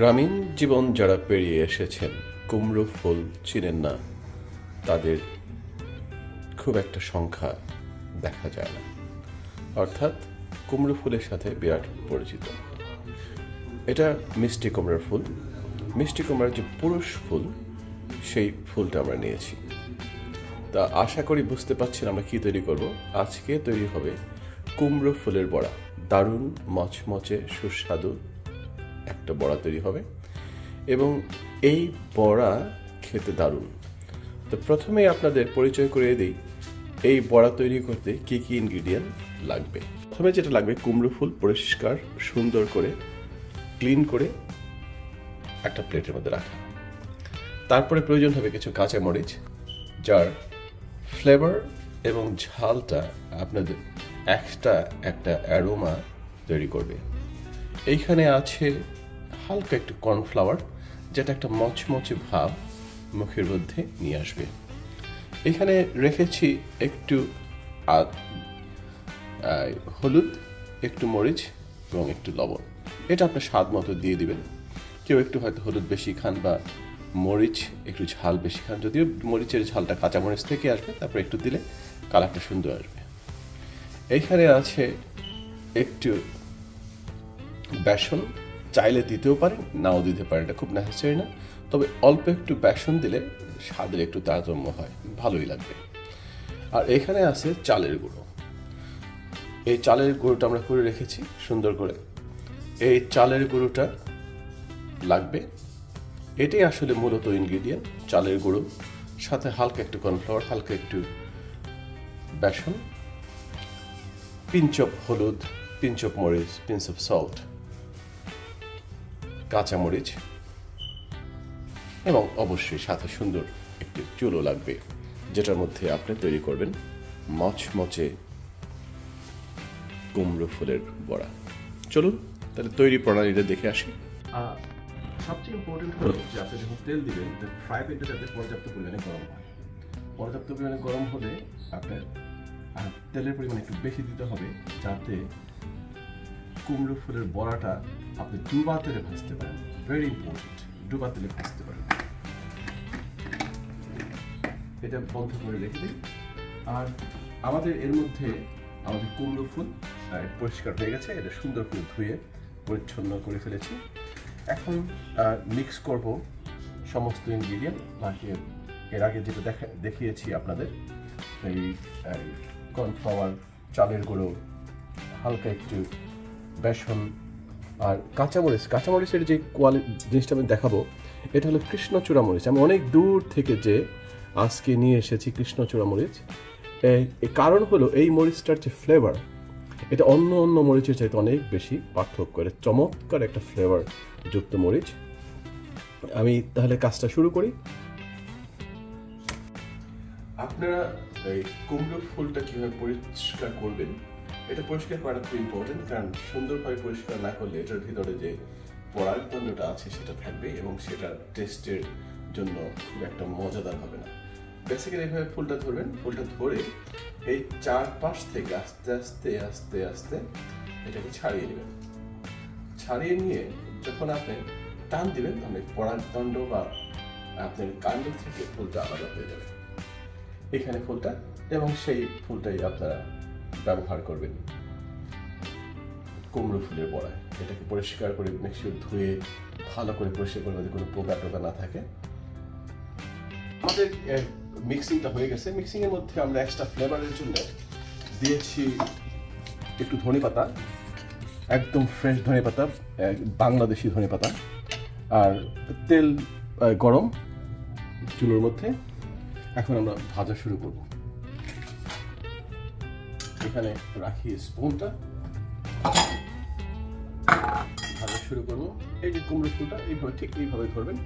গ্রামীণ জীবন যারা পেরিয়ে এসেছেন, কুমড়ো ফুল চিনেন না। তাদের খুব একটা সংখ্যা দেখা যায় না। অর্থাৎ কুমড়ো ফুলের সাথে বিরাট পরিচিত। এটা মিষ্টি কুমড়ার ফুল। মিষ্টি কুমড়ার যে পুরুষ ফুল, সেই ফুলটা আমরা নিয়েছি। তা আশা করি বুঝতে পারছেন আমরা কি তৈরি করব। আজকে তৈরি হবে কুমড়ো ফুলের বড়া। দারুণ মচমচে, সুস্বাদু একটা বড়া তৈরি হবে। এবং এই বড়া খেতে দারুণ। তো প্রথমে আপনাদের পরিচয় করিয়ে দিই, এই বড়া তৈরি করতে কি কি ইনগ্রিডিয়েন্ট লাগবে? প্রথমে যেটা লাগবে, কুমড়ো ফুল পরিষ্কার, সুন্দর করে ক্লিন করে একটা প্লেটের মধ্যে রাখা। তারপরে প্রয়োজন হবে কিছু কাঁচা মরিচ, যার ফ্লেভার এবং ঝালটা আপনাদের একটা একটা অ্যারোমা তৈরি করবে। এইখানে আছে হালকা একটু কর্নফ্লাওয়ার, যেটা একটা মচমচে ভাব মুখের মধ্যে নিয়ে আসবে। এখানে রেখেছি একটু হলুদ, একটু মরিচ এবং একটু লবণ। এটা আপনার স্বাদ মতো দিয়ে দিবেন। কেউ একটু হয়তো হলুদ বেশি খান বা মরিচ, একটু ঝাল বেশি খান। যদিও মরিচের ঝালটা কাঁচা মরিচ থেকে আসবে, তারপর একটু দিলে কালারটা সুন্দর আসবে। এইখানে আছে একটু বেসন চাইলে দিতেও পারেন, নাও দিতে পারেন, এটা খুব নেসেসারি না। তবে অল্প একটু বেসন দিলে স্বাদের একটু তারতম্য হয়, ভালোই লাগবে। আর এখানে আছে চালের গুঁড়ো। এই চালের গুঁড়োটা আমরা করে রেখেছি, সুন্দর করে। এই চালের গুঁড়োটা লাগবে। এটাই আসলে মূলত ইনগ্রিডিয়েন্ট চালের গুঁড়ো। সাথে হালকা একটু কর্নফ্লাওয়ার হালকা একটু বেসন পিঞ্চ অফ হলুদ পিঞ্চ অফ মরিচ পিঞ্চ অফ সল্ট কাঁচামরিচ এবং অবশ্যই সাথে সুন্দর একটি চুলও লাগবে, যেটার মধ্যে আপনি তৈরি করবেন মচমচে কুমড়ো ফুলের বড়া। চলুন, তাহলে তৈরি প্রণালীটা দেখে আসি। সবচেয়ে ইম্পর্টেন্ট হলো যে আপনি যখন তেল দিবেন ফ্রাই প্যানটা যাতে পর্যাপ্ত পরিমাণে গরম হয়। পর্যাপ্ত পরিমাণে গরম হলে আপনার তেলের পরিমাণ একটু বেশি দিতে হবে, যাতে কুমড়ো ফুলের বড়াটা আপনি ডুবা তেলে ভাজতে পারেন ভেরি ইম্পর্টেন্ট ডুবা তেলে ভাজতে পারেন এটা বন্ধ করে রেখে দিই আর আমাদের এর মধ্যে আমাদের কুমড়ো ফুল পরিষ্কার হয়ে গেছে এটা সুন্দর করে ধুয়ে পরিচ্ছন্ন করে ফেলেছি এখন মিক্স করব সমস্ত ইনগ্রিডিয়েন্ট বাকি এর আগে যেটা দেখা, দেখিয়েছি আপনাদের, এই কর্নফ্লাওয়ার চালের গুঁড়ো, হালকা একটু বেসন আর কাঁচামরিচ, কাঁচামরিচের যে কোয়ালিটি জিনিসটা আমি দেখাবো, এটা হলো কৃষ্ণচূড়া মরিচ আমি অনেক দূর থেকে যে আজকে নিয়ে এসেছি কৃষ্ণচূড়া মরিচ কারণ হলো এই মরিচটার যে ফ্লেভার এটা অন্য অন্য মরিচের চাইতে অনেক বেশি পার্থক্য। করে চমৎকার একটা ফ্লেভার যুক্ত মরিচ। আমি তাহলে কাজটা শুরু করি। আপনারা এই কুমড়ো ফুলটা কীভাবে পরিষ্কার করবেন এটা পরিষ্কার করাটা খুব ইম্পর্টেন্ট কারণ সুন্দরভাবে পরিষ্কার না করলে এটার ভিতরে যে পরাগদণ্ডটা আছে সেটা থাকবে এবং সেটা টেস্টের জন্য খুব একটা মজাদার হবে না। বেসিক্যালি এইভাবে ফুলটা ধরবেন, ফুলটা ধরে এই চারপাশ থেকে আস্তে আস্তে আস্তে আস্তে এটাকে ছাড়িয়ে নেবেন। ছাড়িয়ে নিয়ে যখন আপনি টান দিবেন তখন পরাগদণ্ড বা আপনার কাণ্ড থেকে ফুলটা আলাদা হয়ে যাবে। এখানে ফুলটা এবং সেই ফুলটাই আপনারা ব্যবহার করবেন। কুমড়ো ফুলের বড়ায়। এটাকে পরিষ্কার করে মিক্সির ধুয়ে ভালো করে পরিষ্কার করে যাতে কোনো পোকা টোকা না থাকে। আমাদের মিক্সিংটা হয়ে গেছে। মিক্সিং এর মধ্যে আমরা এক্সট্রা ফ্লেভারের জন্য দিয়েছি একটু ধনে পাতা একদম ফ্রেশ ধনে পাতা বাংলাদেশি ধনে পাতা আর তেল গরম চুলোর মধ্যে। এখন আমরা ভাজা শুরু করব। এখানে রাখি স্পুনটা ভাজা শুরু করব। এই যে কুমড়ো ফুলটা, এইভাবে ঠিক এইভাবে ধরবেন।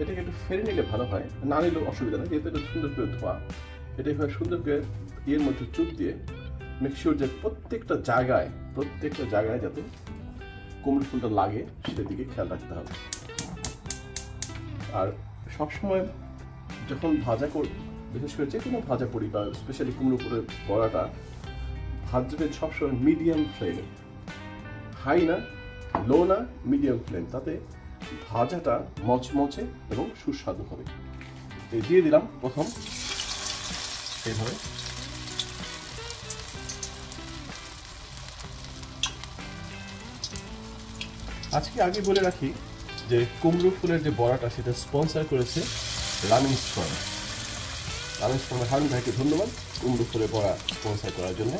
এটাকে একটু ফেরে নিলে ভালো হয়, না নিলেও অসুবিধা নেই, যেহেতু এটা সুন্দর করে ধোয়া। এটা এইভাবে সুন্দর করে ইয়ের মধ্যে চুপ দিয়ে মেকশিওর যে প্রত্যেকটা জায়গায় প্রত্যেকটা জায়গায় যাতে কুমড়ো ফুলটা লাগে সেদিকে খেয়াল রাখতে হবে। আর সবসময় যখন ভাজা কর বিশেষ করে যে কোনো ভাজা পড়ি বা স্পেশালি কুমড়ো করে বড়াটা ভাজবেন সবসময় মিডিয়াম ফ্লেমে হাই না লো না মিডিয়াম ফ্লেম তাতে ভাজাটা মচমচে এবং সুস্বাদু হবে। দিয়ে দিলাম প্রথম। এইভাবে আজকে আগে বলে রাখি যে কুমড়ো ফুলের যে বড়াটা, সেটা স্পন্সর করেছে রানিং ফার্ম রামিংস ফার্মের হারুন ভাইকে ধন্যবাদ কুমড়ো ফুলের বড়া স্পন্সর করার জন্য।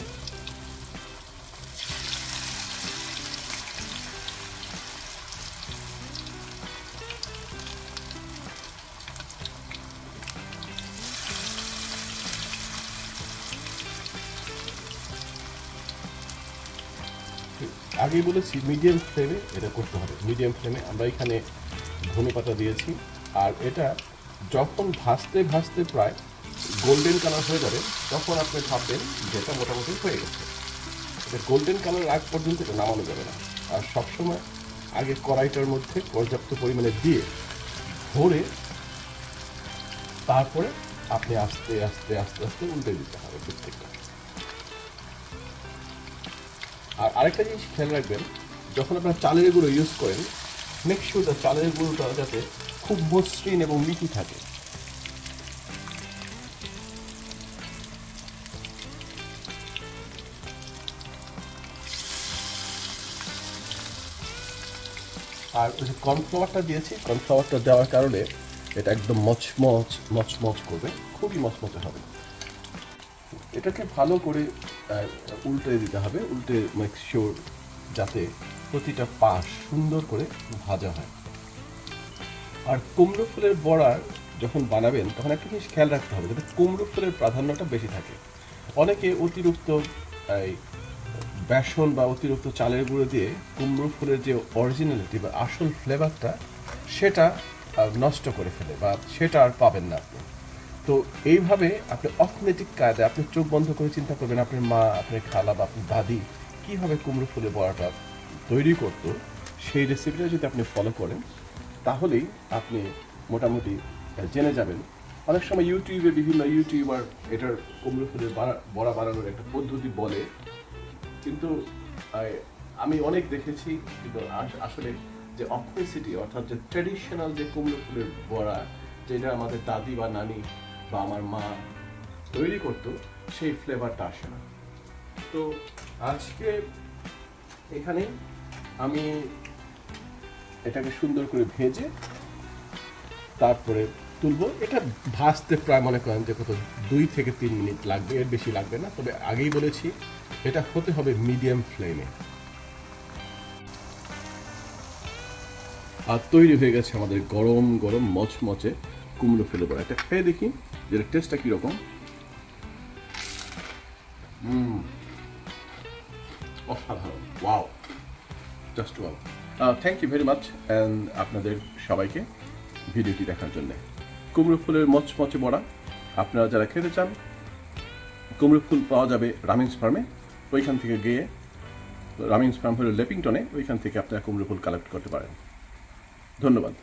আগেই বলেছি মিডিয়াম ফ্লেমে এটা করতে হবে। মিডিয়াম ফ্লেমে আমরা এখানে ধনে পাতা দিয়েছি। আর এটা যখন ভাসতে ভাসতে প্রায় গোল্ডেন কালার হয়ে যাবে, তখন আপনি ভাববেন যে এটা মোটামুটি হয়ে গেছে। এটা গোল্ডেন কালার আগ পর্যন্ত এটা নামানো যাবে না। আর সবসময় আগে কড়াইটার মধ্যে পর্যাপ্ত পরিমাণে দিয়ে ভরে তারপরে আপনি আস্তে আস্তে আস্তে আস্তে উল্টে দিতে হবে প্রত্যেকটা। আর আরেকটা জিনিস খেয়াল রাখবেন, যখন আপনার চালের গুঁড়ো ইউজ করেন মেক শিওর দ্য চালের গুঁড়োটা যাতে খুব মসৃণ এবং মিঠি থাকে। আর ওই যে কর্নফ্লাওয়ারটা দিয়েছি কর্নফ্লাওয়ারটা দেওয়ার কারণে এটা একদম মচমচ মচমচ করবে, খুবই মচমচে হবে। এটাকে ভালো করে উল্টে দিতে হবে উল্টে মেক শিওর যাতে প্রতিটা পাশ সুন্দর করে ভাজা হয়। আর কুমড়ো ফুলের বড়ার যখন বানাবেন তখন একটা জিনিস খেয়াল রাখতে হবে যাতে কুমড়ো ফুলের প্রাধান্যটা বেশি থাকে। অনেকে অতিরিক্ত এই, বেসন বা অতিরিক্ত চালের গুঁড়ো দিয়ে কুমড়ো ফুলের যে অরিজিনালিটি বা আসল ফ্লেভারটা সেটা নষ্ট করে ফেলে বা সেটা আর পাবেন না আপনি। তো এইভাবে আপনি অথেন্টিক কায়দে আপনি চোখ বন্ধ করে চিন্তা করবেন আপনার মা, আপনার খালা বা আপনার দাদি কীভাবে কুমড়ো ফুলের বড়াটা তৈরি করতো, সেই রেসিপিটা যদি আপনি ফলো করেন, তাহলেই আপনি মোটামুটি জেনে যাবেন। অনেক সময় ইউটিউবে বিভিন্ন ইউটিউবার এটার কুমড়ো ফুলের বড়া বানানোর একটা পদ্ধতি বলে। কিন্তু আমি অনেক দেখেছি, কিন্তু আসলে যে অথেন্টিসিটি অর্থাৎ যে ট্র্যাডিশনাল যে কুমড়ো ফুলের বড়া, যেটা আমাদের দাদি বা নানি বা আমার মা তৈরি করতো, সেই ফ্লেভারটা আসে না। তো আজকে এখানে আমি এটাকে সুন্দর করে ভেজে তারপরে তুলবো। এটা ভাজতে প্রায় মনে করেন যে কত দুই থেকে তিন মিনিট লাগবে, এর বেশি লাগবে না। তবে আগেই বলেছি, এটা হতে হবে মিডিয়াম ফ্লেমে আর তৈরি হয়ে গেছে আমাদের গরম গরম, মচমচে কুমড়ো ফেলে পড়া একটা খেয়ে দেখি যে টেস্টটা কীরকম thank you very much and আপনাদের সবাইকে ভিডিওটি দেখার জন্য। কুমড়ো ফুলের মচমচে বড়া, আপনারা যারা খেতে চান, কুমড়ো ফুল পাওয়া যাবে রামিংস ফার্মে। ওইখান থেকে গিয়ে রামিংস ফার্ম হলো লেপিংটনে, ওইখান থেকে আপনারা কুমড়ো ফুল কালেক্ট করতে পারেন। ধন্যবাদ।